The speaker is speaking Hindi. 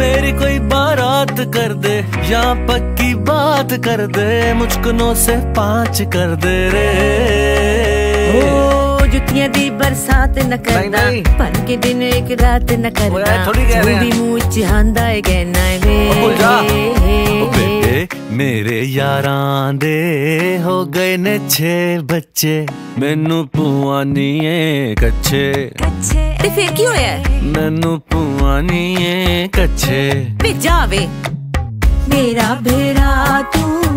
मेरी कोई बारात कर दे या पक्की बात कर दे मुझको नौ से पाँच कर दे रे ओ जुतियाँ दी बरसात न करना पन के दिन एक रात न करना थोड़ी कह रहे हैं। आंदा है कहना वे। ओ ਮੇਰੇ ਯਾਰਾਂ ਦੇ ਹੋ ਗਏ ਨੇ 6 ਬੱਚੇ। ਮੈਨੂੰ ਪੁਆਨੀਏ ਕੱਛੇ। ਕੱਛੇ? ਤੇ ਫੇਰ ਕੀ ਹੋਇਆ? ਮੈਨੂੰ ਪੁਆਨੀਏ ਕੱਛੇ। ਵੇ ਜਾਵੇ ਮੇਰਾ ਬੇੜਾ ਤੂੰ